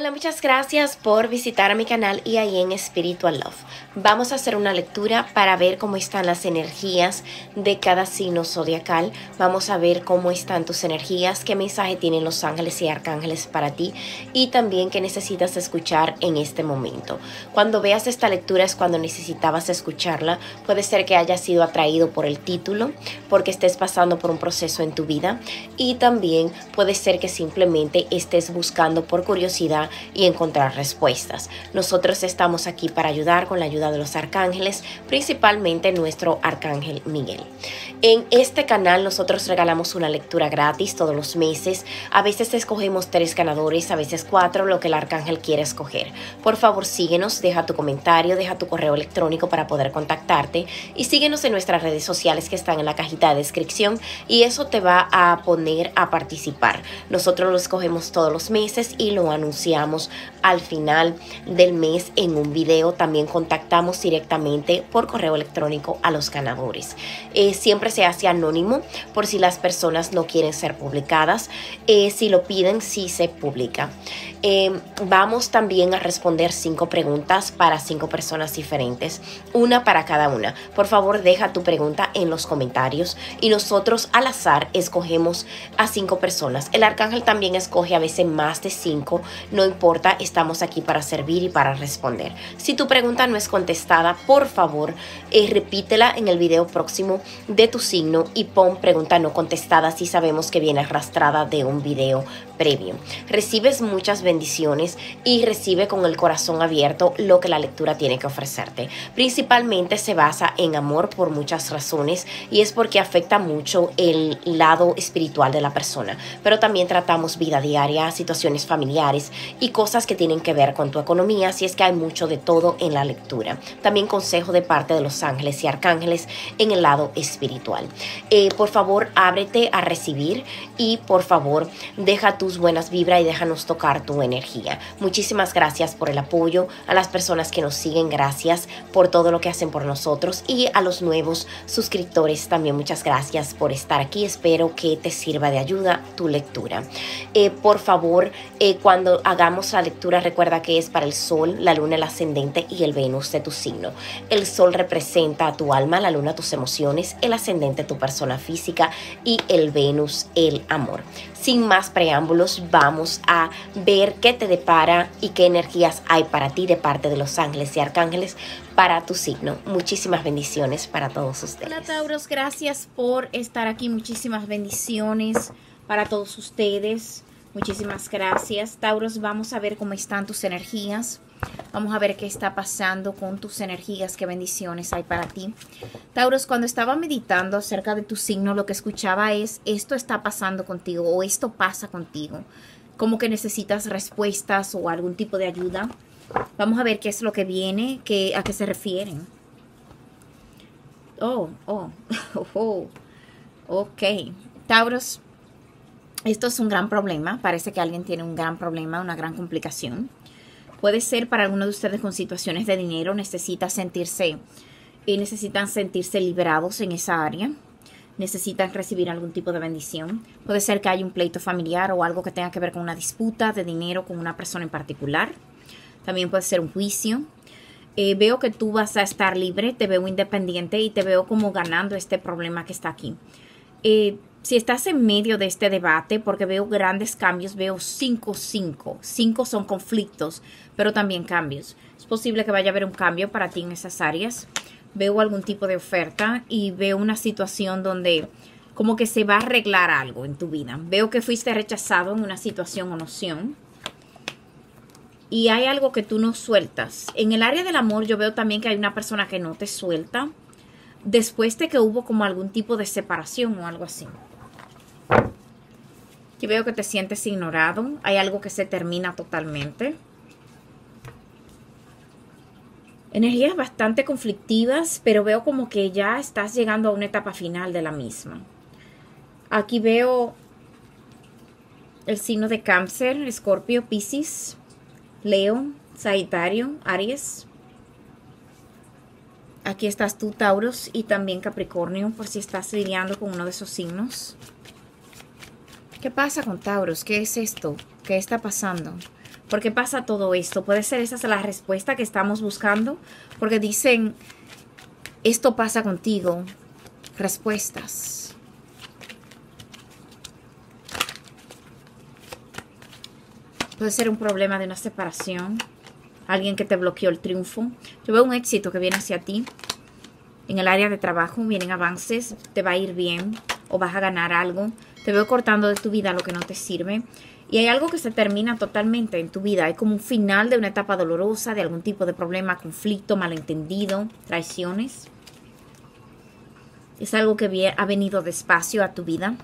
Hola, muchas gracias por visitar mi canal y ahí en Spiritual Love. Vamos a hacer una lectura para ver cómo están las energías de cada signo zodiacal. Vamos a ver cómo están tus energías, qué mensaje tienen los ángeles y arcángeles para ti y también qué necesitas escuchar en este momento. Cuando veas esta lectura es cuando necesitabas escucharla. Puede ser que hayas sido atraído por el título, porque estés pasando por un proceso en tu vida y también puede ser que simplemente estés buscando por curiosidad y encontrar respuestas. Nosotros estamos aquí para ayudar con la ayuda de los arcángeles, principalmente nuestro arcángel Miguel. En este canal nosotros regalamos una lectura gratis todos los meses. A veces escogemos tres ganadores, a veces cuatro, lo que el arcángel quiere escoger. Por favor, síguenos, deja tu comentario, deja tu correo electrónico para poder contactarte y síguenos en nuestras redes sociales que están en la cajita de descripción y eso te va a poner a participar. Nosotros lo escogemos todos los meses y lo anunciamos al final del mes en un video. También contactamos directamente por correo electrónico a los ganadores. Eh, siempre se hace anónimo por si las personas no quieren ser publicadas. Eh, si lo piden, sí se publica. Eh, vamos también a responder cinco preguntas para cinco personas diferentes, una para cada una. Por favor, deja tu pregunta en los comentarios y nosotros al azar escogemos a cinco personas. El arcángel también escoge a veces más de cinco. No importa, estamos aquí para servir y para responder. Si tu pregunta no es contestada, por favor, eh, repítela en el video próximo de tu signo y pon pregunta no contestada si sabemos que viene arrastrada de un video previo. Recibes muchas bendiciones y recibe con el corazón abierto lo que la lectura tiene que ofrecerte. Principalmente se basa en amor por muchas razones y es porque afecta mucho el lado espiritual de la persona. Pero también tratamos vida diaria, situaciones familiares y cosas que tienen que ver con tu economía, si es que hay mucho de todo en la lectura. También consejo de parte de los ángeles y arcángeles en el lado espiritual. Eh, por favor, ábrete a recibir y por favor, deja buenas vibras y déjanos tocar tu energía. Muchísimas gracias por el apoyo, a las personas que nos siguen, gracias por todo lo que hacen por nosotros y a los nuevos suscriptores también muchas gracias por estar aquí. Espero que te sirva de ayuda tu lectura. Eh, por favor, eh, cuando hagamos la lectura, recuerda que es para el Sol, la Luna, el ascendente y el Venus de tu signo. El Sol representa a tu alma, la Luna tus emociones, el ascendente tu persona física y el Venus el amor. Sin más preámbulos, vamos a ver qué te depara y qué energías hay para ti de parte de los ángeles y arcángeles para tu signo. Muchísimas bendiciones para todos ustedes. Hola Tauros, gracias por estar aquí. Muchísimas bendiciones para todos ustedes. Muchísimas gracias. Tauros, vamos a ver cómo están tus energías. Vamos a ver qué está pasando con tus energías, qué bendiciones hay para ti. Tauros, cuando estaba meditando acerca de tu signo, lo que escuchaba es, esto está pasando contigo o esto pasa contigo. Como que necesitas respuestas o algún tipo de ayuda. Vamos a ver qué es lo que viene, a qué se refieren. Oh, oh, oh, oh. Ok. Tauros, esto es un gran problema. Parece que alguien tiene un gran problema, una gran complicación. Puede ser para alguno de ustedes con situaciones de dinero, necesita sentirse y necesitan sentirse liberados en esa área. Necesitan recibir algún tipo de bendición. Puede ser que haya un pleito familiar o algo que tenga que ver con una disputa de dinero con una persona en particular. También puede ser un juicio. Eh, veo que tú vas a estar libre, te veo independiente y te veo como ganando este problema que está aquí. Eh, si estás en medio de este debate, porque veo grandes cambios, veo 5-5. 5 son conflictos, pero también cambios. Es posible que vaya a haber un cambio para ti en esas áreas. Veo algún tipo de oferta y veo una situación donde como que se va a arreglar algo en tu vida. Veo que fuiste rechazado en una situación o noción. Y hay algo que tú no sueltas. En el área del amor yo veo también que hay una persona que no te suelta después de que hubo como algún tipo de separación o algo así. Aquí veo que te sientes ignorado. Hay algo que se termina totalmente. Energías bastante conflictivas, pero veo como que ya estás llegando a una etapa final de la misma. Aquí veo el signo de cáncer, escorpio, piscis, leo, sagitario, aries. Aquí estás tú, Tauros, y también Capricornio, por si estás lidiando con uno de esos signos. ¿Qué pasa con Tauros? ¿Qué es esto? ¿Qué está pasando? ¿Por qué pasa todo esto? Puede ser esa es la respuesta que estamos buscando, porque dicen, esto pasa contigo. Respuestas. Puede ser un problema de una separación, alguien que te bloqueó el triunfo. Yo veo un éxito que viene hacia ti. En el área de trabajo vienen avances, te va a ir bien o vas a ganar algo. Te veo cortando de tu vida lo que no te sirve. Y hay algo que se termina totalmente en tu vida. Hay como un final de una etapa dolorosa, de algún tipo de problema, conflicto, malentendido, traiciones. Es algo que ha venido despacio a tu vida.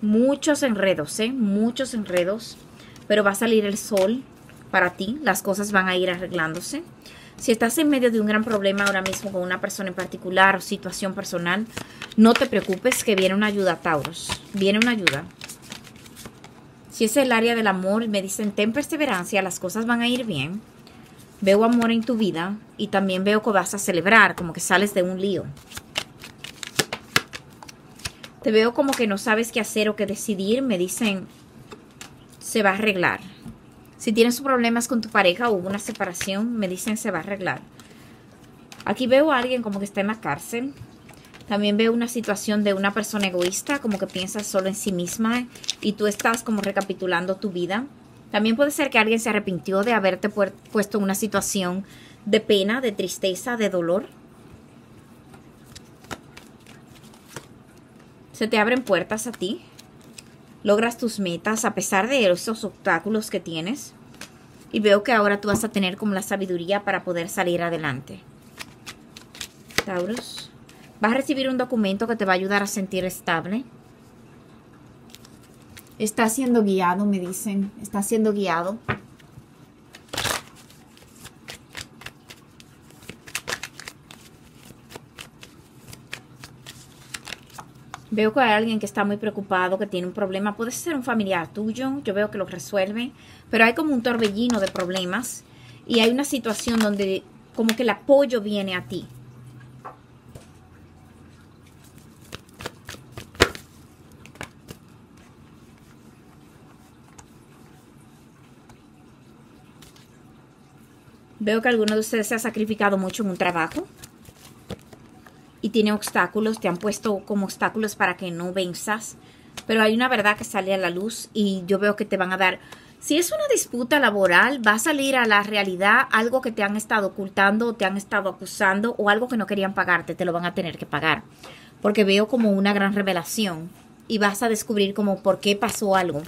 Muchos enredos, ¿eh? Muchos enredos. Pero va a salir el sol para ti. Las cosas van a ir arreglándose. Si estás en medio de un gran problema ahora mismo con una persona en particular o situación personal, no te preocupes que viene una ayuda, Tauros. Viene una ayuda. Si es el área del amor, me dicen, ten perseverancia, las cosas van a ir bien. Veo amor en tu vida y también veo que vas a celebrar, como que sales de un lío. Te veo como que no sabes qué hacer o qué decidir. Me dicen, se va a arreglar. Si tienes problemas con tu pareja o una separación, me dicen se va a arreglar. Aquí veo a alguien como que está en la cárcel. También veo una situación de una persona egoísta, como que piensa solo en sí misma y tú estás como recapitulando tu vida. También puede ser que alguien se arrepintió de haberte puesto en una situación de pena, de tristeza, de dolor. Se te abren puertas a ti logras tus metas a pesar de esos obstáculos que tienes. Y veo que ahora tú vas a tener como la sabiduría para poder salir adelante. Taurus, vas a recibir un documento que te va a ayudar a sentir estable. Está siendo guiado, me dicen. Está siendo guiado. Veo que hay alguien que está muy preocupado, que tiene un problema. Puede ser un familiar tuyo, yo veo que lo resuelve, pero hay como un torbellino de problemas y hay una situación donde como que el apoyo viene a ti. Veo que alguno de ustedes se ha sacrificado mucho en un trabajo tiene obstáculos, te han puesto como obstáculos para que no venzas, pero hay una verdad que sale a la luz y yo veo que te van a dar, si es una disputa laboral, va a salir a la realidad algo que te han estado ocultando, te han estado acusando o algo que no querían pagarte, te lo van a tener que pagar, porque veo como una gran revelación y vas a descubrir como por qué pasó algo.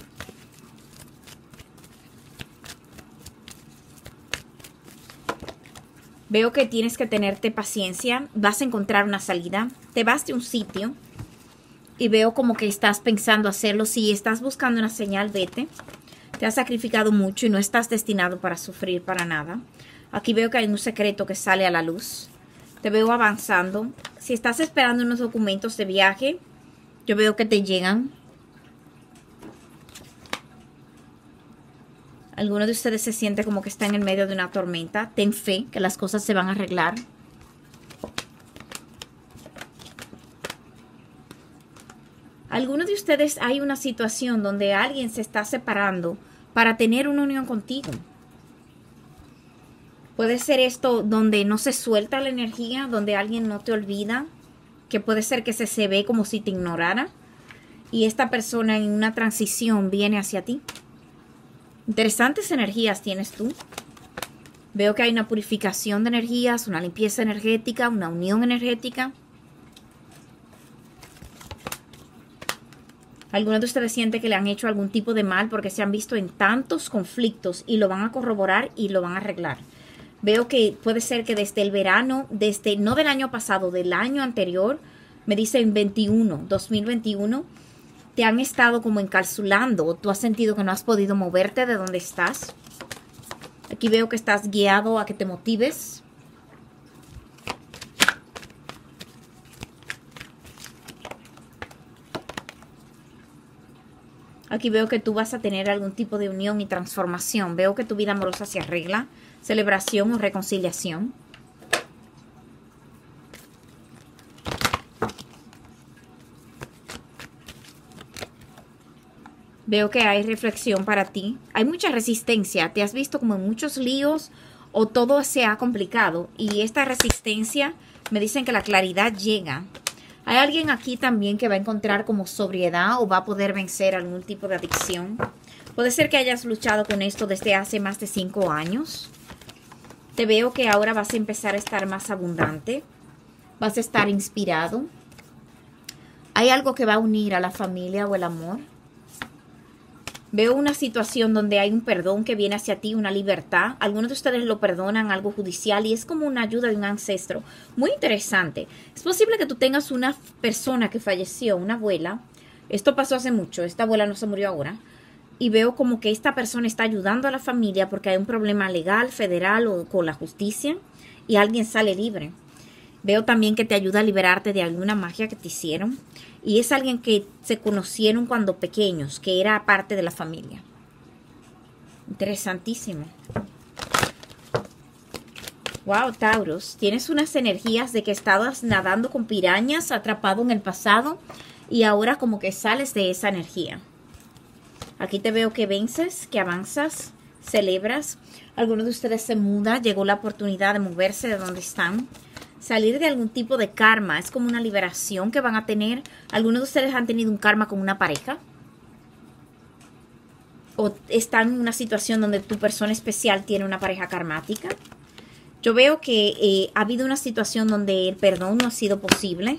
Veo que tienes que tenerte paciencia, vas a encontrar una salida, te vas de un sitio y veo como que estás pensando hacerlo. Si estás buscando una señal, vete. Te has sacrificado mucho y no estás destinado para sufrir para nada. Aquí veo que hay un secreto que sale a la luz. Te veo avanzando. Si estás esperando unos documentos de viaje, yo veo que te llegan. Alguno de ustedes se siente como que está en el medio de una tormenta. Ten fe que las cosas se van a arreglar. Algunos de ustedes hay una situación donde alguien se está separando para tener una unión contigo. Puede ser esto donde no se suelta la energía, donde alguien no te olvida, que puede ser que se, se ve como si te ignorara y esta persona en una transición viene hacia ti. Interesantes energías tienes tú. Veo que hay una purificación de energías, una limpieza energética, una unión energética. Algunos de ustedes sienten que le han hecho algún tipo de mal porque se han visto en tantos conflictos y lo van a corroborar y lo van a arreglar. Veo que puede ser que desde el verano, desde no del año pasado, del año anterior, me dicen 21, 2021, te han estado como encalzulando o tú has sentido que no has podido moverte de donde estás. Aquí veo que estás guiado a que te motives. Aquí veo que tú vas a tener algún tipo de unión y transformación. Veo que tu vida amorosa se arregla, celebración o reconciliación. Veo que hay reflexión para ti. Hay mucha resistencia. Te has visto como en muchos líos o todo se ha complicado. Y esta resistencia me dicen que la claridad llega. Hay alguien aquí también que va a encontrar como sobriedad o va a poder vencer algún tipo de adicción. Puede ser que hayas luchado con esto desde hace más de cinco años. Te veo que ahora vas a empezar a estar más abundante. Vas a estar inspirado. Hay algo que va a unir a la familia o el amor. Veo una situación donde hay un perdón que viene hacia ti, una libertad. Algunos de ustedes lo perdonan, algo judicial, y es como una ayuda de un ancestro. Muy interesante. Es posible que tú tengas una persona que falleció, una abuela. Esto pasó hace mucho, esta abuela no se murió ahora. Y veo como que esta persona está ayudando a la familia porque hay un problema legal, federal o con la justicia, y alguien sale libre. Veo también que te ayuda a liberarte de alguna magia que te hicieron. Y es alguien que se conocieron cuando pequeños, que era parte de la familia. Interesantísimo. Wow, Taurus, tienes unas energías de que estabas nadando con pirañas, atrapado en el pasado, y ahora como que sales de esa energía. Aquí te veo que vences, que avanzas, celebras. Algunos de ustedes se muda, llegó la oportunidad de moverse de donde están salir de algún tipo de karma. Es como una liberación que van a tener. Algunos de ustedes han tenido un karma con una pareja. O están en una situación donde tu persona especial tiene una pareja karmática. Yo veo que eh, ha habido una situación donde el perdón no ha sido posible.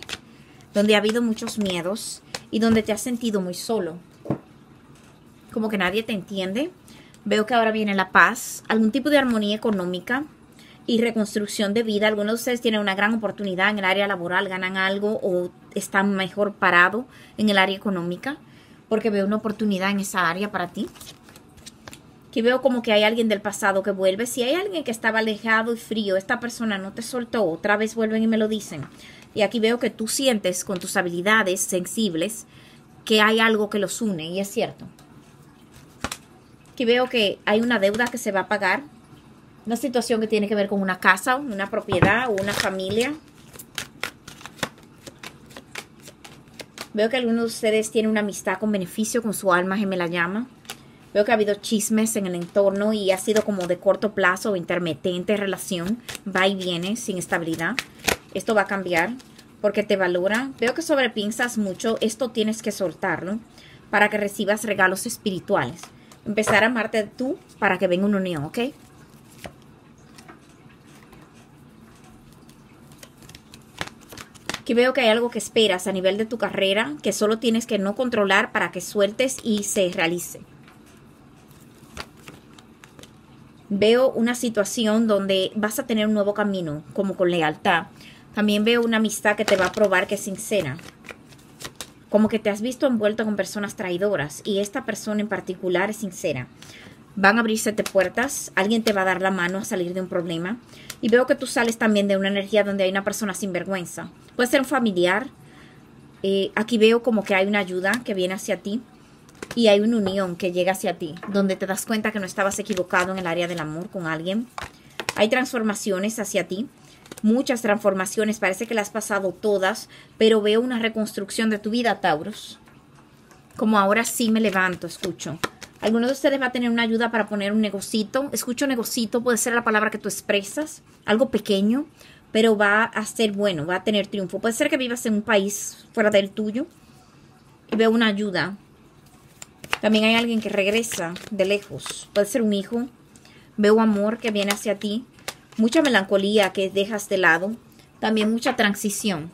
Donde ha habido muchos miedos. Y donde te has sentido muy solo. Como que nadie te entiende. Veo que ahora viene la paz. Algún tipo de armonía económica y reconstrucción de vida. Algunos de ustedes tienen una gran oportunidad en el área laboral, ganan algo o están mejor parados en el área económica, porque veo una oportunidad en esa área para ti. Que veo como que hay alguien del pasado que vuelve. Si hay alguien que estaba alejado y frío, esta persona no te soltó, otra vez vuelven y me lo dicen. Y aquí veo que tú sientes con tus habilidades sensibles que hay algo que los une, y es cierto. Aquí veo que hay una deuda que se va a pagar una situación que tiene que ver con una casa, una propiedad o una familia. Veo que algunos de ustedes tienen una amistad con beneficio con su alma gemela llama. Veo que ha habido chismes en el entorno y ha sido como de corto plazo o intermitente relación. Va y viene sin estabilidad. Esto va a cambiar porque te valora. Veo que sobrepiensas mucho. Esto tienes que soltarlo para que recibas regalos espirituales. Empezar a amarte tú para que venga una unión, ¿ok? Aquí veo que hay algo que esperas a nivel de tu carrera que solo tienes que no controlar para que sueltes y se realice. Veo una situación donde vas a tener un nuevo camino, como con lealtad. También veo una amistad que te va a probar que es sincera. Como que te has visto envuelto con personas traidoras y esta persona en particular es sincera van a abrirse puertas, alguien te va a dar la mano a salir de un problema. Y veo que tú sales también de una energía donde hay una persona sin vergüenza. Puede ser un familiar. Eh, aquí veo como que hay una ayuda que viene hacia ti y hay una unión que llega hacia ti, donde te das cuenta que no estabas equivocado en el área del amor con alguien. Hay transformaciones hacia ti, muchas transformaciones, parece que las has pasado todas, pero veo una reconstrucción de tu vida, Tauros. Como ahora sí me levanto, escucho. Alguno de ustedes va a tener una ayuda para poner un negocito. Escucho negocito, puede ser la palabra que tú expresas, algo pequeño, pero va a ser bueno, va a tener triunfo. Puede ser que vivas en un país fuera del tuyo y veo una ayuda. También hay alguien que regresa de lejos. Puede ser un hijo. Veo amor que viene hacia ti. Mucha melancolía que dejas de lado. También mucha transición.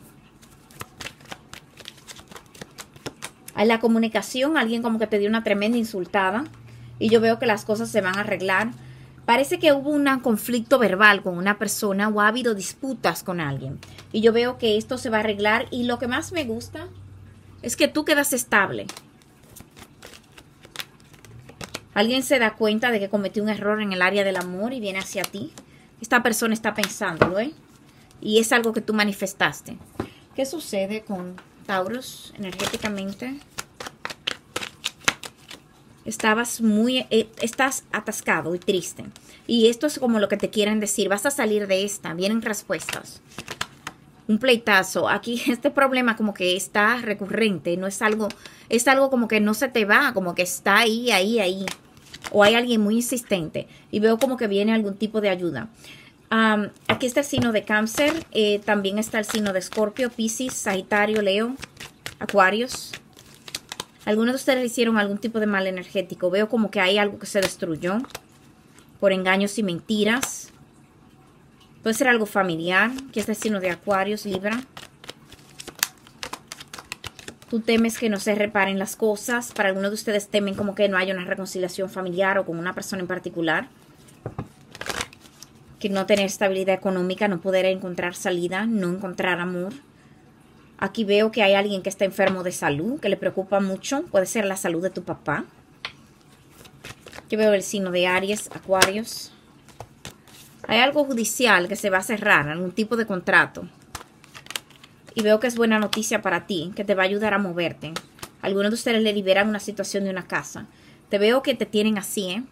Hay la comunicación, alguien como que te dio una tremenda insultada y yo veo que las cosas se van a arreglar. Parece que hubo un conflicto verbal con una persona o ha habido disputas con alguien. Y yo veo que esto se va a arreglar y lo que más me gusta es que tú quedas estable. Alguien se da cuenta de que cometió un error en el área del amor y viene hacia ti. Esta persona está pensándolo, ¿eh? Y es algo que tú manifestaste. ¿Qué sucede con Taurus, energéticamente. Estabas muy, eh, estás atascado y triste. Y esto es como lo que te quieren decir. Vas a salir de esta. Vienen respuestas. un pleitazo. Aquí este problema como que está recurrente, no es algo, es algo como que no se te va, como que está ahí, ahí, ahí. O hay alguien muy insistente y veo como que viene algún tipo de ayuda. Aquí está el signo de cáncer, eh, también está el signo de escorpio, piscis, sagitario, leo, acuarios. Algunos de ustedes hicieron algún tipo de mal energético. Veo como que hay algo que se destruyó por engaños y mentiras. Puede ser algo familiar, que es el signo de Acuarios, Libra. Tú temes que no se reparen las cosas. Para algunos de ustedes temen como que no haya una reconciliación familiar o con una persona en particular. Que no tener estabilidad económica, no poder encontrar salida, no encontrar amor. Aquí veo que hay alguien que está enfermo de salud, que le preocupa mucho. Puede ser la salud de tu papá. Yo veo el signo de Aries, Acuarios. Hay algo judicial que se va a cerrar, algún tipo de contrato. Y veo que es buena noticia para ti, que te va a ayudar a moverte. Algunos de ustedes le liberan una situación de una casa. Te veo que te tienen así, ¿eh?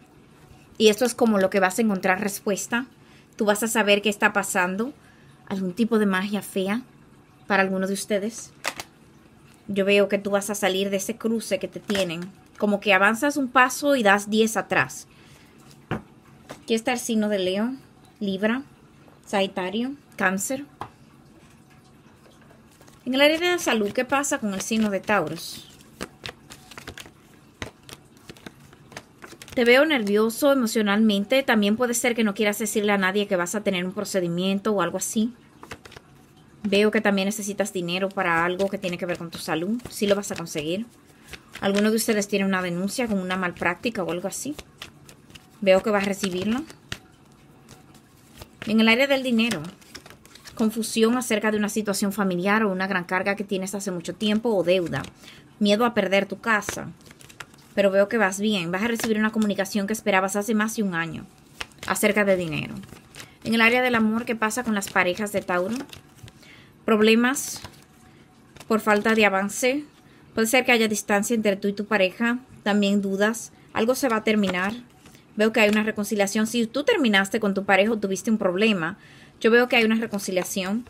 Y esto es como lo que vas a encontrar respuesta. Tú vas a saber qué está pasando. Algún tipo de magia fea para algunos de ustedes. Yo veo que tú vas a salir de ese cruce que te tienen como que avanzas un paso y das 10 atrás. Aquí está el signo de León, Libra, Sagitario, Cáncer. En el área de la salud, ¿qué pasa con el signo de Tauros? Te veo nervioso emocionalmente. También puede ser que no quieras decirle a nadie que vas a tener un procedimiento o algo así. Veo que también necesitas dinero para algo que tiene que ver con tu salud. Sí lo vas a conseguir. ¿Alguno de ustedes tiene una denuncia con una malpráctica o algo así? Veo que va a recibirlo. En el área del dinero, confusión acerca de una situación familiar o una gran carga que tienes hace mucho tiempo o deuda. Miedo a perder tu casa. Pero veo que vas bien. Vas a recibir una comunicación que esperabas hace más de un año acerca de dinero. En el área del amor, ¿qué pasa con las parejas de Tauro? Problemas por falta de avance Puede ser que haya distancia entre tú y tu pareja, también dudas, algo se va a terminar. Veo que hay una reconciliación. Si tú terminaste con tu pareja o tuviste un problema, yo veo que hay una reconciliación,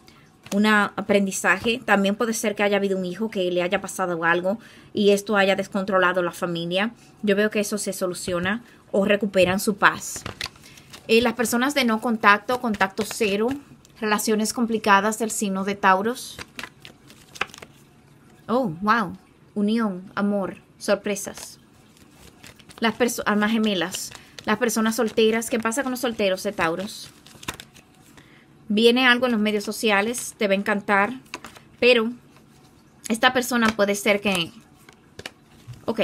un aprendizaje. También puede ser que haya habido un hijo que le haya pasado algo y esto haya descontrolado la familia. Yo veo que eso se soluciona o recuperan su paz. Eh, las personas de no contacto, contacto cero, relaciones complicadas del signo de Tauros. Oh, wow unión, amor, sorpresas. Las almas gemelas, las personas solteras, ¿qué pasa con los solteros de Tauros? Viene algo en los medios sociales, te va a encantar, pero esta persona puede ser que... Ok,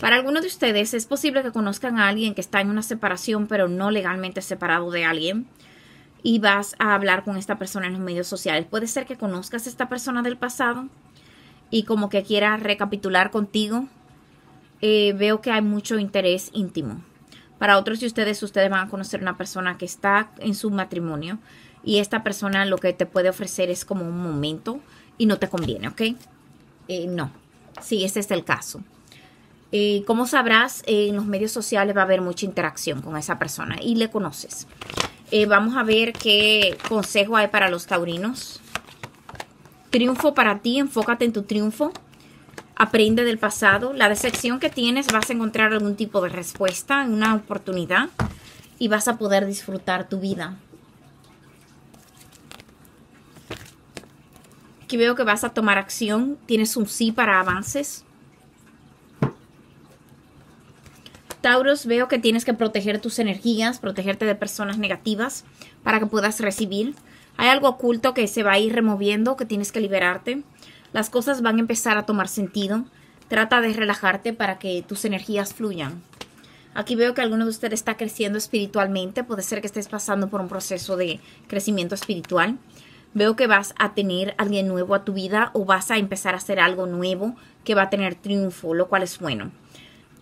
para algunos de ustedes es posible que conozcan a alguien que está en una separación, pero no legalmente separado de alguien. Y vas a hablar con esta persona en los medios sociales. Puede ser que conozcas a esta persona del pasado y como que quiera recapitular contigo, eh, veo que hay mucho interés íntimo. Para otros de ustedes, ustedes van a conocer una persona que está en su matrimonio y esta persona lo que te puede ofrecer es como un momento y no te conviene, ¿ok? Eh, no, sí, ese es el caso. Eh, como sabrás, en los medios sociales va a haber mucha interacción con esa persona y le conoces. vamos a ver qué consejo hay para los taurinos triunfo para ti, enfócate en tu triunfo. Aprende del pasado. La decepción que tienes vas a encontrar algún tipo de respuesta, una oportunidad y vas a poder disfrutar tu vida. Aquí veo que vas a tomar acción. Tienes un sí para avances. Tauros, veo que tienes que proteger tus energías, protegerte de personas negativas para que puedas recibir. Hay algo oculto que se va a ir removiendo, que tienes que liberarte. Las cosas van a empezar a tomar sentido. Trata de relajarte para que tus energías fluyan. Aquí veo que alguno de ustedes está creciendo espiritualmente. Puede ser que estés pasando por un proceso de crecimiento espiritual. Veo que vas a tener alguien nuevo a tu vida o vas a empezar a hacer algo nuevo que va a tener triunfo, lo cual es bueno.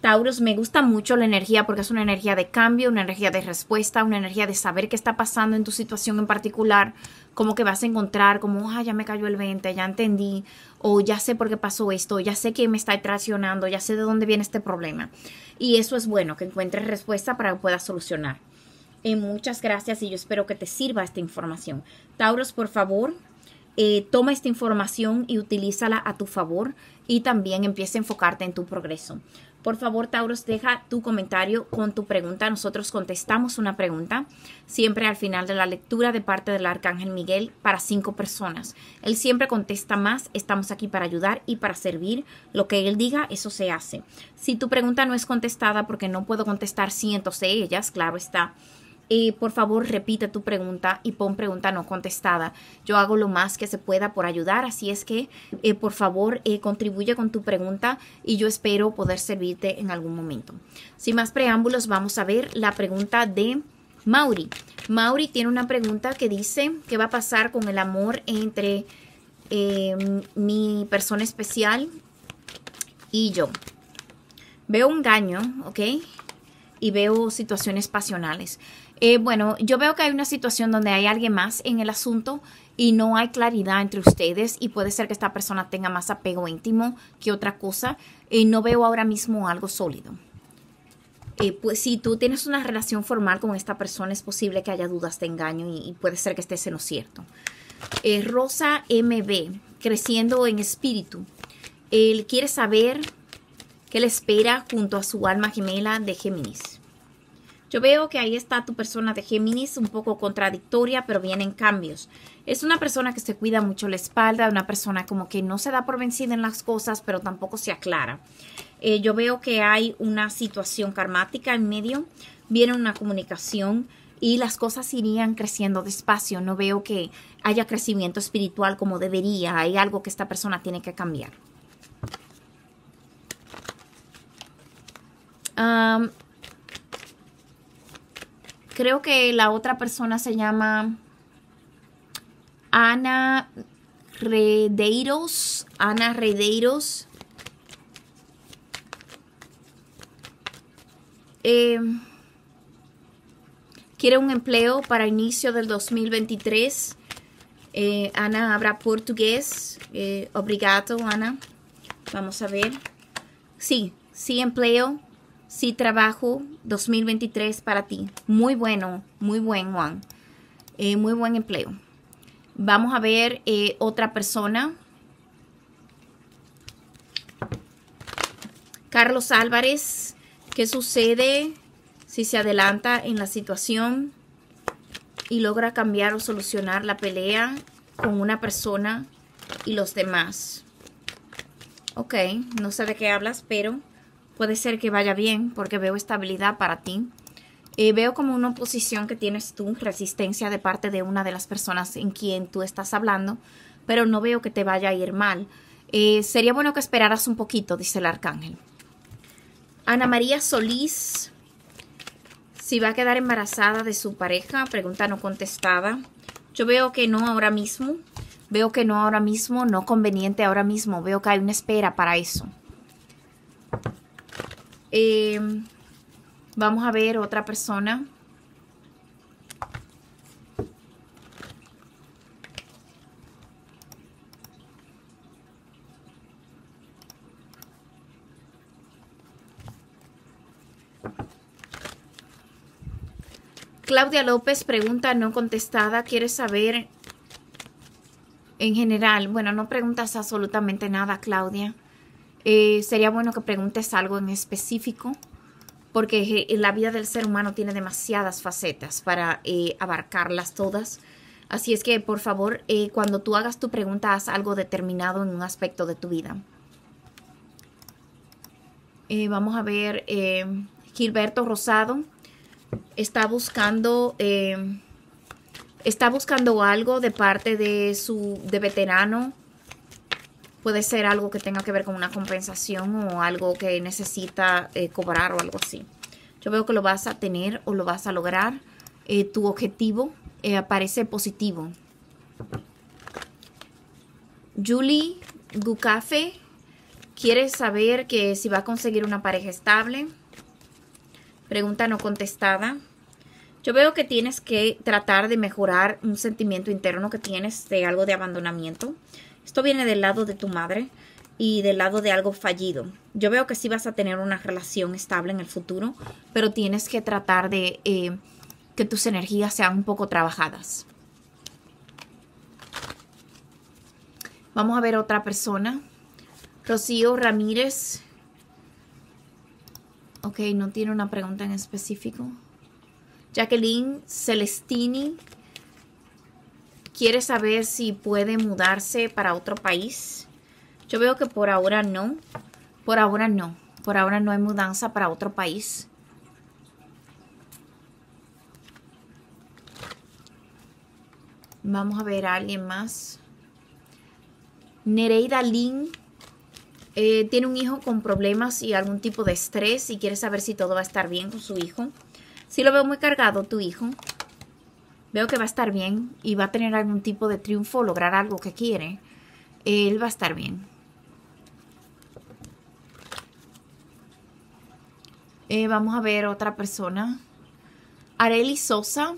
Taurus, me gusta mucho la energía porque es una energía de cambio, una energía de respuesta, una energía de saber qué está pasando en tu situación en particular, como que vas a encontrar como, ah, ya me cayó el 20, ya entendí, o ya sé por qué pasó esto, ya sé que me está traicionando, ya sé de dónde viene este problema. Y eso es bueno, que encuentres respuesta para que puedas solucionar. Eh, muchas gracias y yo espero que te sirva esta información. Taurus, por favor, eh, toma esta información y utilízala a tu favor y también empieza a enfocarte en tu progreso. Por favor, Tauros, deja tu comentario con tu pregunta. Nosotros contestamos una pregunta siempre al final de la lectura de parte del Arcángel Miguel para cinco personas. Él siempre contesta más. Estamos aquí para ayudar y para servir. Lo que él diga, eso se hace. Si tu pregunta no es contestada porque no puedo contestar cientos de ellas, claro está eh, por favor repite tu pregunta y pon pregunta no contestada. Yo hago lo más que se pueda por ayudar, así es que eh, por favor eh, contribuye con tu pregunta y yo espero poder servirte en algún momento. Sin más preámbulos, vamos a ver la pregunta de Mauri. Mauri tiene una pregunta que dice, ¿qué va a pasar con el amor entre mi persona especial y yo? Veo un engaño, ¿ok? Y veo situaciones pasionales. Eh, bueno, yo veo que hay una situación donde hay alguien más en el asunto y no hay claridad entre ustedes y puede ser que esta persona tenga más apego íntimo que otra cosa. y no veo ahora mismo algo sólido. Eh, pues si tú tienes una relación formal con esta persona, es posible que haya dudas de engaño y, puede ser que estés en lo cierto. Eh, Rosa MB, creciendo en espíritu. Él quiere saber qué le espera junto a su alma gemela de Géminis. Yo veo que ahí está tu persona de Géminis, un poco contradictoria, pero vienen cambios. Es una persona que se cuida mucho la espalda, una persona como que no se da por vencida en las cosas, pero tampoco se aclara. Eh, yo veo que hay una situación karmática en medio, viene una comunicación y las cosas irían creciendo despacio. No veo que haya crecimiento espiritual como debería. Hay algo que esta persona tiene que cambiar. Creo que la otra persona se llama Ana Redeiros. Ana Redeiros. Eh, quiere un empleo para inicio del 2023. Eh, Ana habla portugués. Eh, obrigado, Ana. Vamos a ver. Sí, sí, empleo Sí trabajo 2023 para ti. Muy bueno, muy buen, Juan. Eh, muy buen empleo. Vamos a ver eh, otra persona. Carlos Álvarez, ¿qué sucede si se adelanta en la situación y logra cambiar o solucionar la pelea con una persona y los demás? Ok, no sé de qué hablas, pero puede ser que vaya bien porque veo estabilidad para ti. Eh, veo como una oposición que tienes tú, resistencia de parte de una de las personas en quien tú estás hablando, pero no veo que te vaya a ir mal. Eh, sería bueno que esperaras un poquito, dice el arcángel. Ana María Solís, si va a quedar embarazada de su pareja, pregunta no contestada. Yo veo que no ahora mismo, veo que no ahora mismo, no conveniente ahora mismo, veo que hay una espera para eso. Em, vamos a ver otra persona. Claudia López pregunta no contestada, quiere saber en general, bueno, no preguntas absolutamente nada, Claudia. Eh, sería bueno que preguntes algo en específico, porque la vida del ser humano tiene demasiadas facetas para eh, abarcarlas todas. Así es que, por favor, eh, cuando tú hagas tu pregunta, haz algo determinado en un aspecto de tu vida. vamos a ver, Gilberto Rosado está buscando está buscando algo de parte de su de veterano Puede ser algo que tenga que ver con una compensación o algo que necesita eh, cobrar o algo así. Yo veo que lo vas a tener o lo vas a lograr. Eh, tu objetivo eh, aparece positivo. Julie Gucafe quiere saber que si va a conseguir una pareja estable. Pregunta no contestada. Yo veo que tienes que tratar de mejorar un sentimiento interno que tienes de algo de abandonamiento. Esto viene del lado de tu madre y del lado de algo fallido. Yo veo que sí vas a tener una relación estable en el futuro, pero tienes que tratar de eh, que tus energías sean un poco trabajadas. Vamos a ver otra persona. Rocío Ramírez. Ok, no tiene una pregunta en específico. Jacqueline Celestini quiere saber si puede mudarse para otro país. Yo veo que por ahora no. Por ahora no. Por ahora no hay mudanza para otro país. Vamos a ver a alguien más. Nereida Lin eh, tiene un hijo con problemas y algún tipo de estrés y quiere saber si todo va a estar bien con su hijo. Si lo veo muy cargado, tu hijo. Veo que va a estar bien y va a tener algún tipo de triunfo, lograr algo que quiere. Él va a estar bien. Eh, vamos a ver otra persona. Areli Sosa.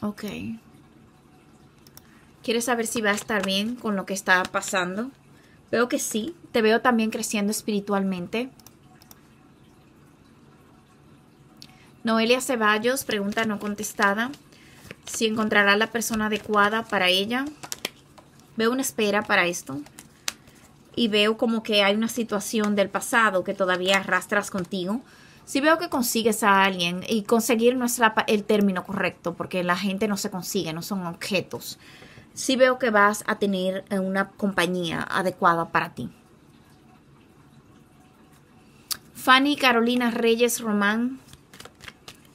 Ok. ¿Quieres saber si va a estar bien con lo que está pasando? Veo que sí. Te veo también creciendo espiritualmente. Noelia Ceballos, pregunta no contestada. Si encontrará la persona adecuada para ella. Veo una espera para esto. Y veo como que hay una situación del pasado que todavía arrastras contigo. Si veo que consigues a alguien y conseguir no es el término correcto, porque la gente no se consigue, no son objetos. Si veo que vas a tener una compañía adecuada para ti. Fanny Carolina Reyes Román,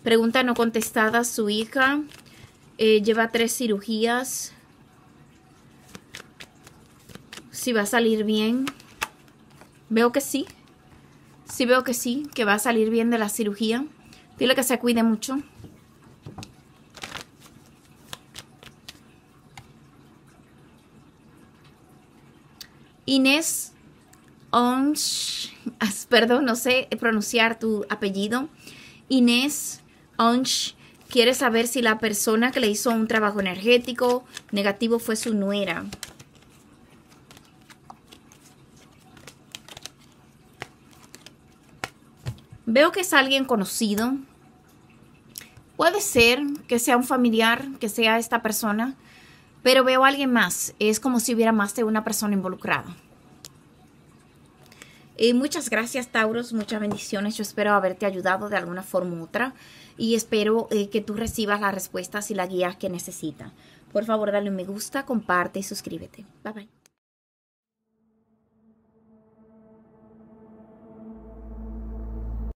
pregunta no contestada, su hija eh, lleva tres cirugías. Si va a salir bien. Veo que sí. Sí veo que sí, que va a salir bien de la cirugía. Dile que se cuide mucho. Inés perdón, no sé pronunciar tu apellido. Inés Onch quiere saber si la persona que le hizo un trabajo energético negativo fue su nuera. Veo que es alguien conocido. Puede ser que sea un familiar, que sea esta persona, pero veo a alguien más. Es como si hubiera más de una persona involucrada. Y muchas gracias, Tauros. Muchas bendiciones. Yo espero haberte ayudado de alguna forma u otra. Y espero eh, que tú recibas las respuestas y la guía que necesitas. Por favor, dale un me gusta, comparte y suscríbete. Bye bye.